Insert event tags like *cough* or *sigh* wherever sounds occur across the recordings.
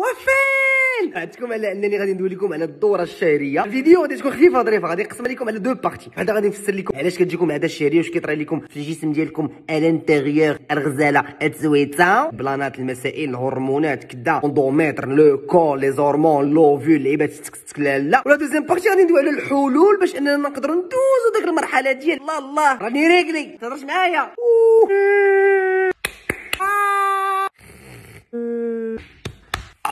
وفين؟ عدتكم على انني غادي ندوي لكم على الدورة الشهرية. الفيديو غادي تكون خفيفه ظريفه غادي نقسم لكم على دو بارتي هذا غادي نفسر لكم علاش كتجيكم العاده الشهرية واش كيطرى لكم في الجسم ديالكم الانتيريور الغزالة التسويته بلانات المسائل الهرمونات كدا اندوميتر لو كول لي زورمون لوفول لعيبات تك لا لا. ولا دوزيام بارتي غادي ندوي على الحلول باش أننا نقدروا ندوزو ديك المرحلة ديال الله الله. راني ريقلي تهضرش معايا *laughs*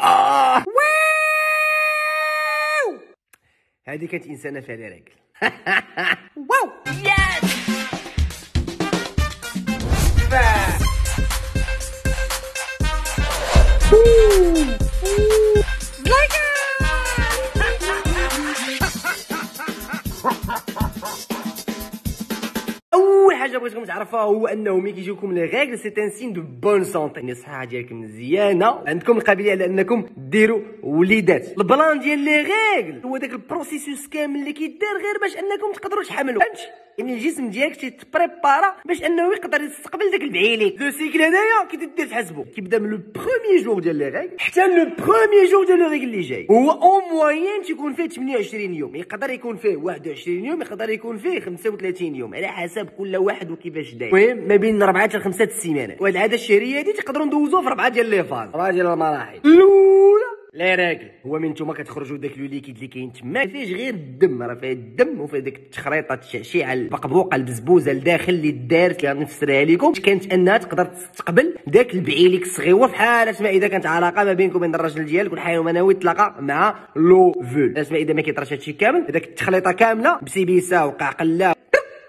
آه. واو هذه كانت إنسانة فعلا راجل. واو! yes اول حاجة بغيتكم تعرفوها هو أنه ملي كيجيوكم les règles c'est un signe de bonne santé يعني الصحه ديالكم مزيانه عندكم القابلية على أنكم ديروا وليدات. ال plan ديال les règles هو داك ال processus كامل اللي كيدار غير باش أنكم تقدروا تحملوا فهمتي يعني الجسم ديالك تيتبريبارا باش أنه يقدر يستقبل داك البعيليك le cycle هذايا كيدير تحسبوا كيبدا من le premier jour ديال les règles حتى le premier jour ديال les règles اللي جاي. هو au moins تيكون فيه 28 يوم. يقدر يكون فيه 21 يوم يقدر يكون فيه 35 يوم. على حسب كل واحد وكيفاش داير؟ المهم ما بين 4 حتى 5 السيمانات. وهاد العاده الشهريه هادي تقدروا ندوزوها في 4 ديال les phases. 4 ديال المراحل. الأولى. la règle هو من نتوما كتخرجوا داك le liquide اللي كاين تما ما فيهش غير الدم راه فيه الدم وفيه ديك التخريطه التشعشيعه البقبوقه البزبوزة لداخل اللي دارت اللي نفسرها لكم كانت أنها تقدر تستقبل داك البعيليك الصغيور في حاله ما إذا كانت علاقة ما بينك وبين الراجل ديالك والحيوان المنوي تلاقى مع l'ovule. ما إذا ما كيطراش هادشي كامل هذاك التخليطه كاملة بسيبيسه وقعقلة.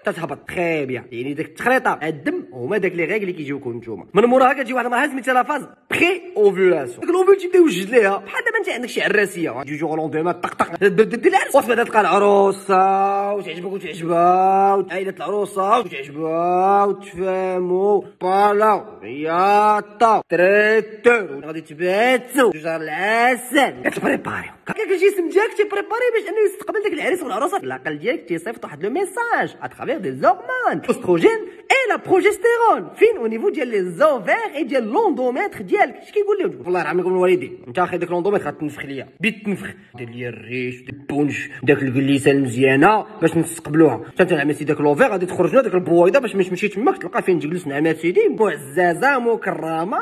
تتهبط تخي بيان يعني ديك التخليطه الدم هما داك لي غيك اللي كيجيوكم نتوما من موراها كتجي واحد المرحله سميتها لا فاز بري اوفولاسيون ديك الاوفول تيبدا يوجد ليها بحال انت عندك شي عراسية. تجي جو لوندوما طق طق. دير العرس. وتبدا تلقى العروسة وتعجبك وتعجبها وعائله العروسة وتعجبها وتفهموا بالا رياطه تريتور غادي تباتوا شجر العسل. كتبريباري كاك الجسم ديالك تيبريباري باش انه يستقبل داك العريس والعروسة. العقل ديالك تيصيفط واحد لو ميساج اترافيغ دي زورمون استروجين et la progestérone فين au niveau ديال les ovaires et ديال l'endomètre ديالك اش كيقول لهم والله يرحم لكم الوالدين. انت أخي داك l'endomètre غتنفخ ليا بيت تنفخ. دير لي الريش ديك l'éponge داك الكليسه المزيانة باش نستقبلوها انت نعم سيدي داك l'ovaire غادي تخرج لنا داك البويضة باش ما تمشي تماك تلقى فين تجلس نعم سيدي. معززه مكرمه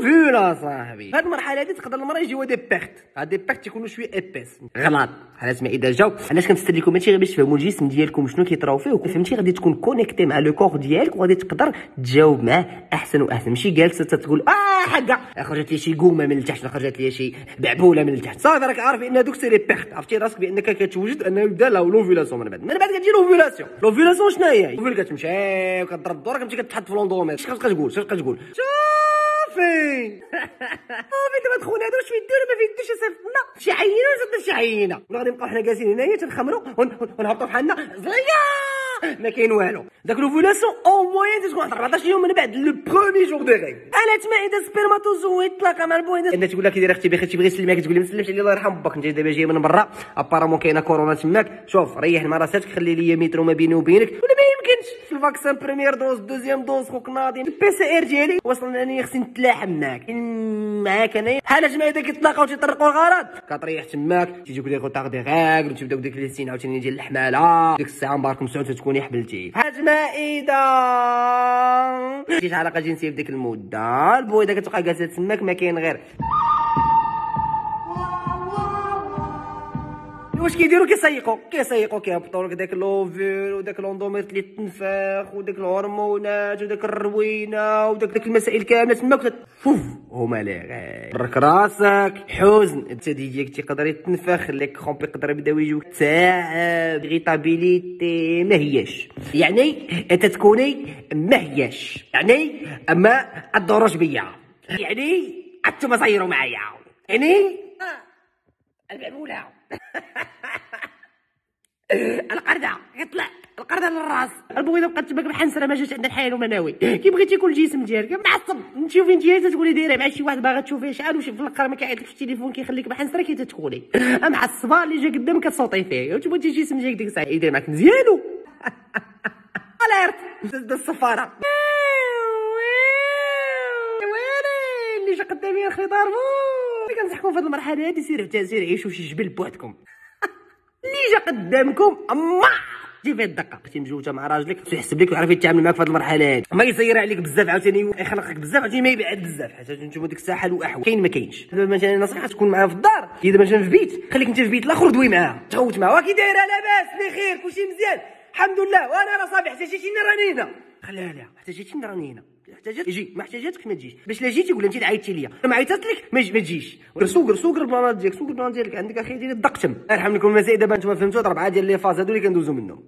فيلا صاحبي. هاد المرحلة هادي تقدر المرأة يجيو des pertes هاد des pertes تيكونوا شوية épaisses غلاظ. على اسمع إذا جاو. علاش كنفسر لكم؟ هادشي غير باش تفهموا الجسم ديالكم شنو كيطراو فيه. فهمتي؟ غادي تكون connectée مع le corps ديالك وغادي تقدر تجاوب معاه أحسن وأحسن. ماشي جالسة تقول آه حقا. خرجت لي شي قومة من التحت خرجت لي شي بعبولة من التحت. صافي راك عارف إن هذوك c'est les pertes عرفتي؟ راسك بأنك كتوجد أنه يبدا l'ovulation من بعد. من بعد كتجي l'ovulation l'ovulation شنو هي؟ كتمشي وكضرب دورك كتمشي كتحط في l'endomètre اش كتبقى تقول اش كتبقى تقول صافي صافي دابا دخلنا هذا واش يديروا ما فيدوش يصيفطنا شي عينة؟ ولا شي عينة. ولا غادي نبقاو حنا جالسين هنايا تنخمروا ونهبطوا بحالنا. زليا ما كاين والو داك لوفولاسيون أو موين تكون 14 يوم من بعد لو برومي جور دو غي أنا اذا سبيرماتوزويد تلاقى مع البويضه انت تقول لك كي داير أختي بخير تبغي يسلمك تقول لي ما تسلمش الله يرحم باك انت دابا جاي من برا ابارامون كاينة كورونا تماك شوف ريح مع راسك خلي لي مترو ما بيني وبينك ولا ما يمكنش الفاكسان بريمير دوز دوزيام دوز خوك ناضي البي سي ار ديالي وصلنا انني خصني نتلاحم معاك معاك انايا بحال جماعة اذا كيتلاقاو تيطرقوا الغرض؟ كتريح تماك تيجيوك ديك غوطاغ دي غاكل وتبداو ديك لي سين عاوتاني ديال الحماله ديك الساعة مبارك مسعود تكوني حبلتي. حاجة اذا جيت علاقه جنسية في ديك المدة. البويضه كتبقى جالسه تماك ما كاين غير. واش كيديروا كيسيقوا كيسيقوا كيهبطوا لك داك لوفيل وداك لوندوميتر اللي تنفخ وداك الهرمونات وداك الروينه وداك داك المسائل كامله تماك فوف هما لا غير برك راسك حزن الثدي ديالك تيقدر يتنفخ ليك كرومب يقدر يبداو يجيوك تعب غيتابيليتي ما هياش يعني انت تكوني ما هياش يعني اما الدروج بيا يعني أنتم صيروا معايا يعني البعبوله *laughs* القردة يطلع القردة للراس. البويضة بقات تبقى محنسرة ما جاتش عند الحيل ومناوي. كي بغيتي يكون الجسم ديالك معصب. تشوفي انت تقولي دايرة مع شي واحد باغا تشوفيه شحال وشي في الآخر ما كيعيط لك في التليفون كيخليك محنسرة كي تتكوني. معصبة اللي جا قدامك كتصوتي فيه. وتبغي الجسم ديالك ديك الساعة يدير معاك مزيانو. *laughs* اليرت السفارة *laughs* اللي جا قدامي الخيط اللي كنصحكم في هذه المرحلة هذه سير سير عيشوا شي جبل بوحدكم. *laughs* اللي جا قدامكم اما جي فيه الدقة. بغيتي مجوجه مع راجلك يحسب لك ويعرف يتعامل معاك في هذه المرحلة هذه ما يسير عليك بزاف عاوتاني يخلقك بزاف عاوتاني ما يبعد بزاف. حتى نشوفوا ديك الساحة واحوال كاين ما كاينش. دابا مثلا نصيحه تكون معاه في الدار. كي دابا مثلا في بيت خليك أنت في بيت الآخر دوي معاه تغوت معاه كي دايرة لاباس بخير كلشي مزيان. الحمد لله. وأنا راه صافي احتاجتيني راني هنا خليها لها احتاجتيني راني هنا احتاجت يجي ما احتاجتك ما تجيش. باش لا جيتي ولا انت عيطتي ليا. ما عيطت لك ما تجيش. سوق سوق البلانات ديالك سوق البلان ديالك عندك أخي ديالي الضغط تم يرحم لكم المسائل دابا أنتم فهمتوا اربعه ديال لي فاز هادو اللي كندوزو منهم.